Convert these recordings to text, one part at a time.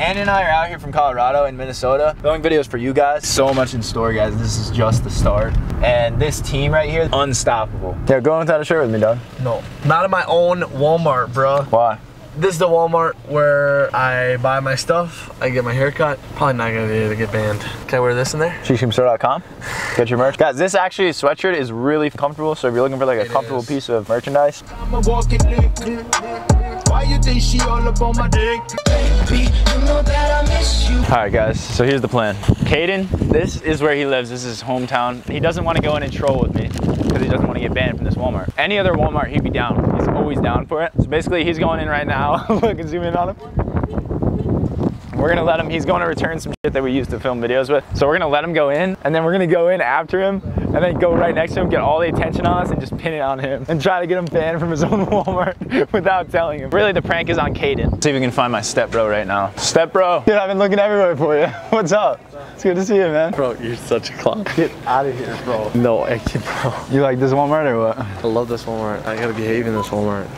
Andy and I are out here from Colorado and Minnesota, filming videos for you guys. So much in store, guys. This is just the start. And this team right here, unstoppable. They're going without a shirt with me, dog. No, not in my own Walmart, bro. Why? This is the Walmart where I buy my stuff, I get my haircut. Probably not gonna be able to get banned. Can I wear this in there? Cheesecreamstore.com. Get your merch. Guys, this actually sweatshirt is really comfortable. So if you're looking for like a It comfortable is. piece of merchandise, Why you think she all up on my dick? Baby, you know that I miss you. All right, guys, so here's the plan. Kaden, this is where he lives. This is his hometown. He doesn't want to go in and troll with me because he doesn't want to get banned from this Walmart. Any other Walmart, he'd be down. He's always down for it. So basically, he's going in right now. Look and zoom in on him. We're gonna let him, he's going to return some shit that we used to film videos with. So we're gonna let him go in and then we're gonna go in after him and then go right next to him, get all the attention on us and just pin it on him and try to get him banned from his own Walmart without telling him. Really, the prank is on Kaden. See if we can find my step bro right now. Step bro. Dude, I've been looking everywhere for you. What's up? It's good to see you, man. Bro, you're such a clown. Get out of here, bro. No, I can't, bro. You like this Walmart or what? I love this Walmart. I gotta behave in this Walmart.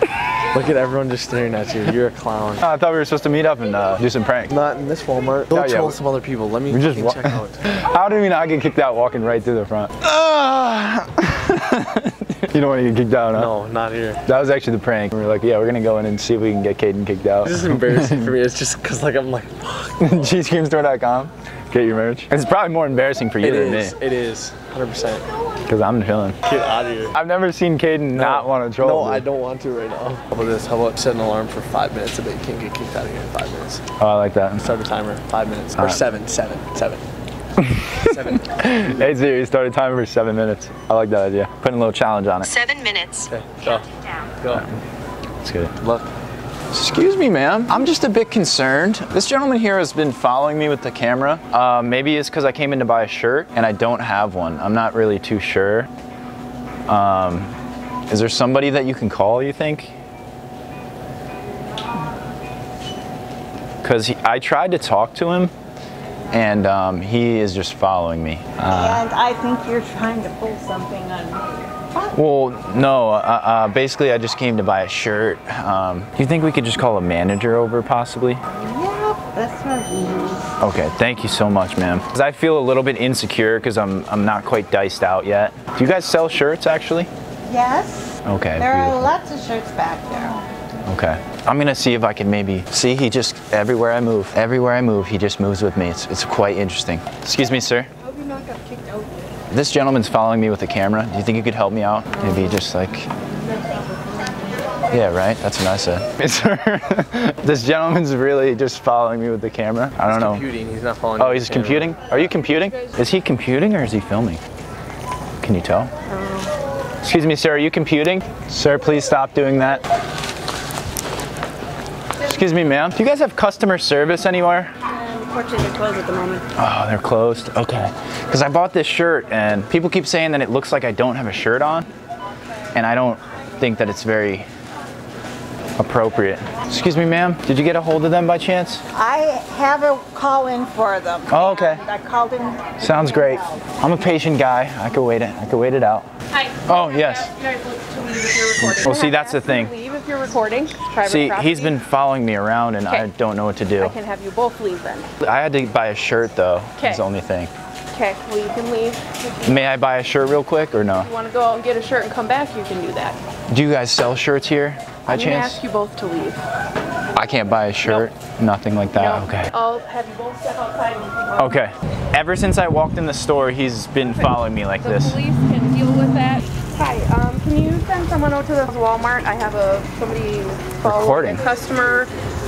Look at everyone just staring at you. You're a clown. Oh, I thought we were supposed to meet up and uh, do some pranks. Not in this Walmart. Go Yeah, yeah, troll we- some other people. Let me We just fucking wa- check out. How did we not get kicked out walking right through the front? you don't want to get kicked out, huh? No, not here. That was actually the prank. We were like, yeah, we're gonna go in and see if we can get Kaden kicked out. This is embarrassing for me. It's just because like I'm like, Cheesecreamstore.com. Get your merch. It's probably more embarrassing for you it than is. me, It is. 100%. Because I'm chilling. Get out of here. I've never seen Kaden not want to troll. No, me. I don't want to right now. How about this? How about set an alarm for five minutes so they can't get kicked out of here in five minutes? Oh, I like that. Start a timer. Five minutes. Or Alright. seven. Seven. Seven. seven. Hey, Siri, start a timer for seven minutes. I like that idea. Putting a little challenge on it. Seven minutes. Okay. Go. Down. Go. That's good. Look. Excuse me, ma'am. I'm just a bit concerned. This gentleman here has been following me with the camera. Uh, maybe it's because I came in to buy a shirt and I don't have one. I'm not really too sure. Um, is there somebody that you can call, you think? Because I tried to talk to him and um, he is just following me. And I think you're trying to pull something on me. Well, no. Uh, uh, basically, I just came to buy a shirt. Um, do you think we could just call a manager over, possibly? Yep, that's what he. Okay, thank you so much, ma'am. 'Cause I feel a little bit insecure because I'm I'm not quite diced out yet. Do you guys sell shirts actually? Yes, Okay. there are lots of shirts back there. Okay. I'm gonna see if I can maybe see. He just everywhere I move, everywhere I move, he just moves with me. It's it's quite interesting. Excuse me, sir. hope you not got kicked out. This gentleman's following me with the camera. Do you think you could help me out? Maybe just like. Yeah, right. That's what I said. Sir, this gentleman's really just following me with the camera. I don't know. Computing. He's not following. Oh, he's with the camera. computing? Are you computing? Is he computing or is he filming? Can you tell? Excuse me, sir, are you computing? Sir, please stop doing that. Excuse me, ma'am. Do you guys have customer service anywhere? Unfortunately, they're closed at the moment. Oh, they're closed. Okay. Because I bought this shirt and people keep saying that it looks like I don't have a shirt on. And I don't think that it's very appropriate. Excuse me, ma'am. Did you get a hold of them by chance? I have a call in for them. Oh, okay. Um, I called him. Sounds great. I'm a patient guy. I could wait it. I could wait it out. Hi. Oh, yes. You guys look to leave if you're recording. Well, see, that's the thing. If you're recording. See, property. he's been following me around and I don't know what to do. I can have you both leave then. I had to buy a shirt though. Okay. That's the only thing. Okay. Well, you can leave. May I buy a shirt real quick or no? you want to go out and get a shirt and come back, you can do that. Do you guys sell shirts here by I'm gonna chance? ask you both to leave. I can't buy a shirt. Nothing like that. No. Okay. I'll have you both step outside and you can go. Okay. Ever since I walked in the store, he's been following me like The this. police can deal with that. Hi, um, can you send someone out to the Walmart? I have a somebody following a customer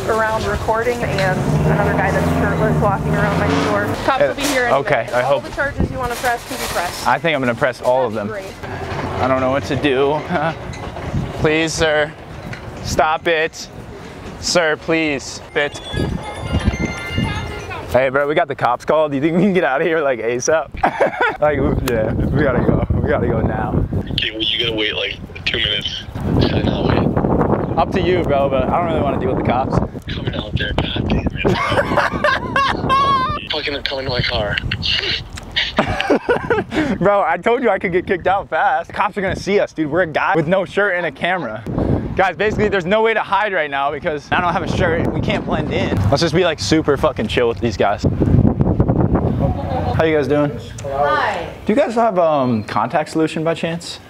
around recording and another guy that's shirtless walking around my store. Cops will be here anyway. Uh, okay, I All hope- the charges you want to press can be pressed. I think I'm gonna press all of them. Great. I don't know what to do. please, sir. Stop it. Sir, please. Bit. Hey, bro, we got the cops called. Do you think we can get out of here like ASAP? like, yeah, we gotta go. We gotta go now. Okay, well, you gotta wait like two minutes. Should I not wait? Up to you, bro, but I don't really want to deal with the cops. Coming out there, god damn it. Fucking coming to my car. Bro, I told you I could get kicked out fast. Cops are gonna see us, dude. We're a guy with no shirt and a camera. Guys, basically there's no way to hide right now because I don't have a shirt. We can't blend in. Let's just be like super fucking chill with these guys. How you guys doing? Hi. Do you guys have um contact solution by chance?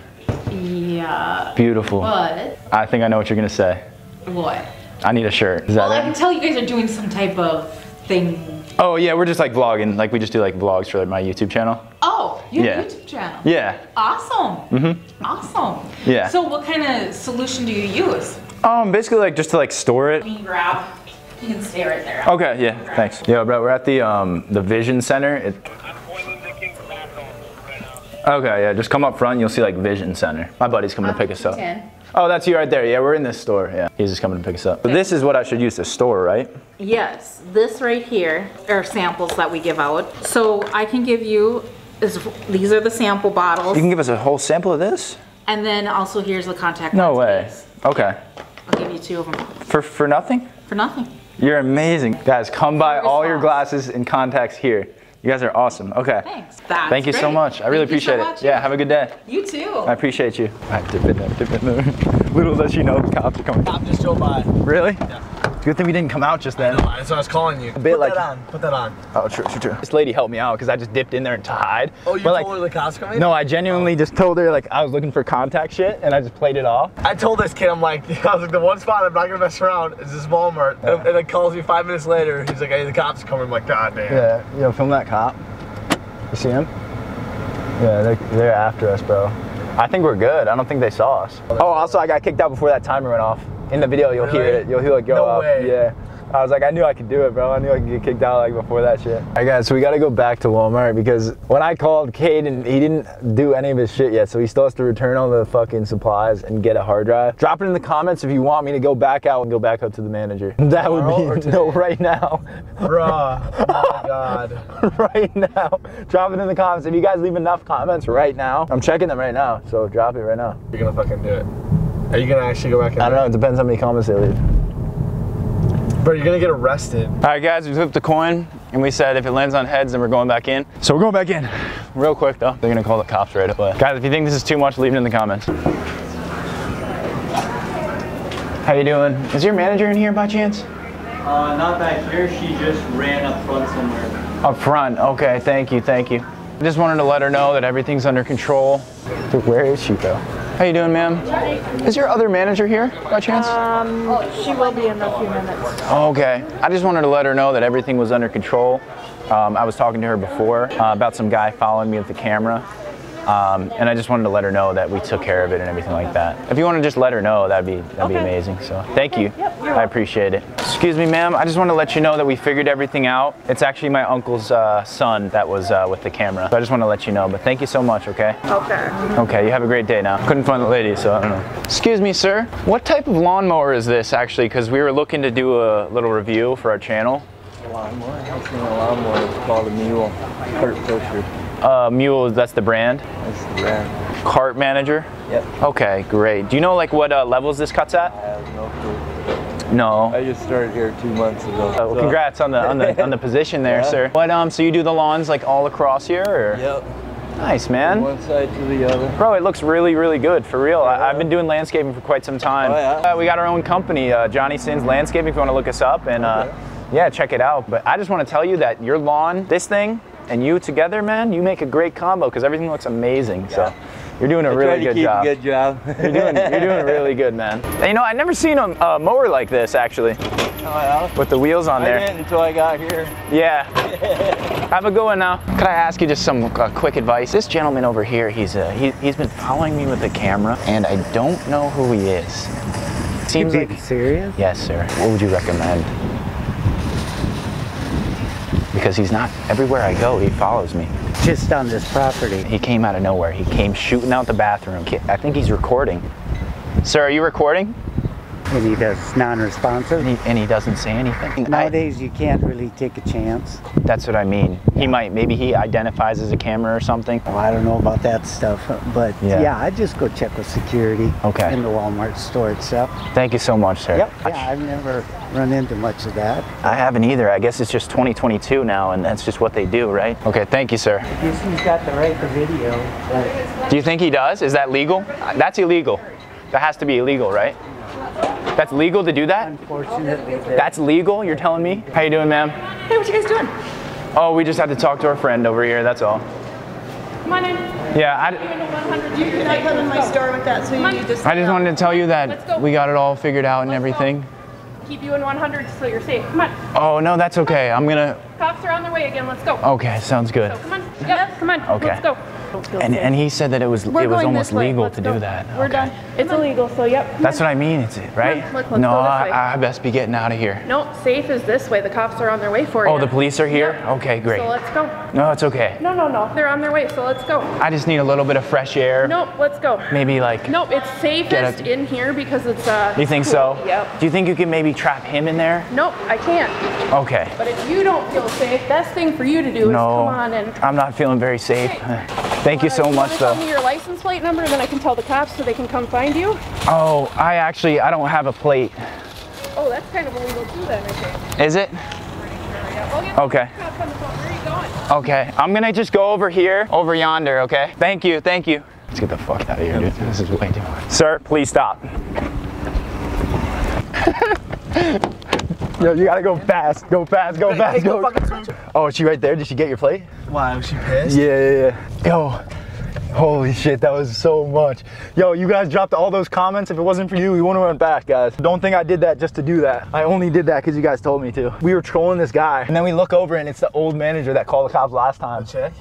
Yeah. Beautiful. But I think I know what you're gonna say. what? I need a shirt. Is Well, I that can tell you guys are doing some type of thing. Oh yeah, we're just like vlogging. Like we just do like vlogs for like, my YouTube channel. Oh, you have Yeah. a YouTube channel. Yeah. Awesome. Mm-hmm. Awesome. Yeah. So what kind of solution do you use? Um, basically like just to like store it. You can grab. You can stay right there. Okay, yeah, thanks. Yeah, bro, we're at the um the Vision Center. It, okay, yeah, just come up front. You'll see like Vision Center. My buddy's coming to oh, pick us up. Ten. Oh, that's you right there. Yeah, we're in this store. Yeah, he's just coming to pick us up. But this is what I should use to store, right? Yes, this right here are samples that we give out. So I can give you, is, these are the sample bottles. You can give us a whole sample of this? And then also here's the contact No way. case. Okay. I'll give you two of them For for nothing? for nothing. You're amazing. Guys, come buy all your glasses and contacts here. You guys are awesome. Okay. Thanks. That's Thank you so much. I really Thank you so appreciate it. much. Yeah, have a good day. You too. I appreciate you. I dip in there, dip in there. Little does she know the cops are coming. Cop just drove by. Really? Good thing we didn't come out just then. That's what I was calling you. A bit Put like- that on. Put that on. Oh, true, true, true. This lady helped me out because I just dipped in there to hide. Oh, you But, like, told her the cops coming? No, I genuinely oh. just told her like I was looking for contact shit and I just played it off. I told this kid, I'm like, I was like, the one spot I'm not gonna mess around is this Walmart. And, and it calls me five minutes later. He's like, hey, the cops are coming. I'm like, God damn. Yeah, yo, film that cop. You see him? Yeah, they're, they're after us, bro. I think we're good. I don't think they saw us. Oh, also, I got kicked out before that timer went off. In the video, you'll hear it. You'll hear it go No up. way. Yeah. I was like, I knew I could do it, bro. I knew I could get kicked out like before that shit. All right, guys, so we got to go back to Walmart because when I called Kaden, he didn't do any of his shit yet, so he still has to return all the fucking supplies and get a hard drive. Drop it in the comments if you want me to go back out and go back up to the manager. That Tomorrow would be no right now. Bruh. Oh my God. right now. Drop it in the comments. If you guys leave enough comments right now, I'm checking them right now. So drop it right now. You're gonna fucking do it. Are you gonna actually go back in I don't know. It depends how many comments they leave. Bro, you're gonna get arrested. All right, guys, we flipped the coin and we said if it lands on heads, then we're going back in. So we're going back in. Real quick though. They're gonna call the cops right away. Guys, if you think this is too much, leave it in the comments. How you doing? Is your manager in here by chance? Uh, not back here. She just ran up front somewhere. Up front. Okay, thank you, thank you. I just wanted to let her know that everything's under control. Dude, where is she though? How you doing, ma'am? Is your other manager here by chance? Um, She will be in a few minutes. Okay. I just wanted to let her know that everything was under control. Um, I was talking to her before uh, about some guy following me with the camera. Um, and I just wanted to let her know that we took care of it and everything like that. If you want to just let her know, that'd be that'd be amazing. So thank you. Yep, you're I appreciate it. Excuse me, ma'am. I just want to let you know that we figured everything out. It's actually my uncle's uh, son that was uh, with the camera. So I just want to let you know. But thank you so much. Okay. Okay. Okay, you have a great day now. Couldn't find the lady, so I don't know. Excuse me, sir. What type of lawnmower is this actually? Because we were looking to do a little review for our channel. Lawnmower. I've seen a lawnmower. It's called a mule. Cart pusher. Uh, Mule, that's the brand. That's the brand. Cart manager. Yep. Okay, great. Do you know like what uh, levels this cuts I at? have no clue. No. I just started here two months ago. Uh, well, so- congrats on the on the on the position there, Yeah. sir. What um? So you do the lawns like all across here, or? Yep. Nice, man. One side to the other. Bro, it looks really, really good, for real. I, I've been doing landscaping for quite some time. Oh, yeah? Uh, we got our own company, uh, Johnny Sins Landscaping, if you want to look us up. And uh, Okay. yeah, check it out. But I just want to tell you that your lawn, this thing, and you together, man, you make a great combo because everything looks amazing. So you're doing a I really try to good keep job. a good job. You're doing, you're doing really good, man. And, you know, I've never seen a, a mower like this, actually, oh, yeah? with the wheels on I there. didn't until I got here. Yeah. Have a good one now. Could I ask you just some uh, quick advice? This gentleman over here, he's uh, he, he's been following me with the camera, and I don't know who he is. Seems like serious? yes, sir. What would you recommend? Because he's not everywhere I go. He follows me. Just on this property. He came out of nowhere. He came shooting out the bathroom. I think he's recording. Sir, are you recording? And he does non-responsive. And he, and he doesn't say anything. I- Nowadays, you can't really take a chance. that's what I mean. He might, maybe he identifies as a camera or something. Well, I don't know about that stuff, but Yeah. yeah, I just go check with security Okay. in the Walmart store itself. Thank you so much, sir. Yep. Yeah, I've never run into much of that. I haven't either. I guess it's just 2022 now, and that's just what they do, right? Okay, thank you, sir. Guess he's got the right to video. but Do you think he does? Is that legal? That's illegal. That has to be illegal, right? That's legal to do that? Unfortunately, That's legal, you're telling me? How you doing, ma'am? Hey, what you guys doing? Oh, we just had to talk to our friend over here, that's all. Come on in. Yeah, I, You're not coming in my store with that, so you need to. I just wanted to tell you Let's go. that we got it all figured out and Let's go. everything. Keep you in 100 so you're safe. Come on. Oh, no, that's okay. I'm gonna, Cops are on their way again. Let's go. okay, sounds good. So come on. Yep. Come on. Okay. Let's go. Don't feel And, safe. and he said that it was, We're it was almost legal Let's to go. do that. We're Okay. done. It's illegal, so yep. come That's on. what I mean, it's right? look, let's no, go this. I, I best be getting out of here. No, safe is this way. The cops are on their way for you. Oh, the police are here? Yep. Okay, great. So let's go. No, it's okay. No, no, no. They're on their way, so let's go. I just need a little bit of fresh air. Nope, let's go. Maybe like, Nope, it's safest a- in here because it's uh. you think cool. so? Yep. Do you think you can maybe trap him in there? Nope, I can't. Okay. But if you don't feel safe, best thing for you to do is come on and. I'm not feeling very safe. Thank you so Wanna- much wanna Tell me your license plate number, and then I can tell the cops so they can come find you. Oh, I actually, I don't have a plate. Oh, that's kind of illegal too, then I think. Is it? Yeah, well, get the Okay. cops on the phone. Where are you going? Okay, I'm gonna just go over here, over yonder, okay? Thank you, thank you. Let's get the fuck out of here, dude. This is way too much. Sir, please stop. Yo, you gotta go fast. Go fast, go fast, Take the go. Oh, is she right there? Did she get your plate? Why was she pissed? Yeah, yeah, yeah. Yo, holy shit, that was so much. Yo, you guys dropped all those comments. If it wasn't for you, we wouldn't have went back, guys. Don't think I did that just to do that. I only did that because you guys told me to. We were trolling this guy, and then we look over and it's the old manager that called the cops last time. Check.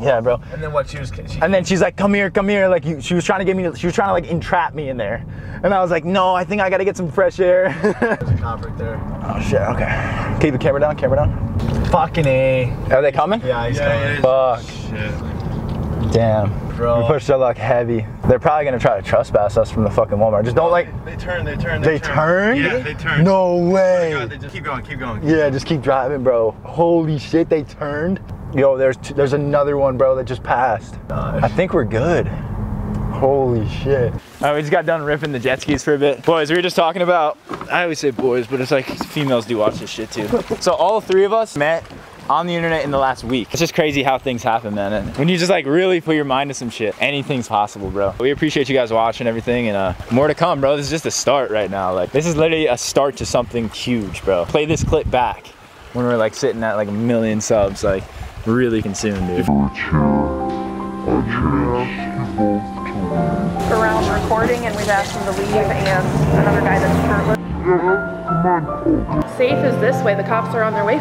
Yeah, bro. And then what she was. She, And then she's like, "Come here, come here!" Like you, she was trying to get me. To, she was trying to like entrap me in there, and I was like, "No, I think I gotta get some fresh air." There's a cop right there. oh shit. Okay. Keep the camera down. Camera down. Fucking A. Are they coming? Yeah, he's coming. Fuck. Shit. Damn. Bro. We pushed their luck heavy. They're probably gonna try to trespass us from the fucking Walmart. Just don't like. They turn, they turn, They turned? Yeah, they turn. No oh way. God, they just keep going, keep going. Yeah, just keep driving, bro. Holy shit, they turned. Yo, there's t- there's another one, bro, that just passed. I think we're good. Holy shit. Uh, we just got done ripping the jet skis for a bit. Boys, we were just talking about, I always say boys, but it's like females do watch this shit too. so all three of us met on the internet in the last week. It's just crazy how things happen, man. And when you just like really put your mind to some shit, anything's possible, bro. We appreciate you guys watching everything and uh, more to come, bro. This is just a start right now. Like this is literally a start to something huge, bro. Play this clip back when we're like sitting at like a million subs, like really consumed, dude. Around recording, and we've asked them to leave, and another guy that's shirtless. Safe is this way. The cops are on their way.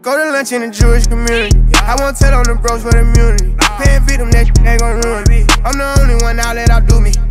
Go to lunch in the Jewish community. I won't tell on the bros for the immunity. Paying victim, that shit ain't gon' ruin me. I'm the only one out let out do me.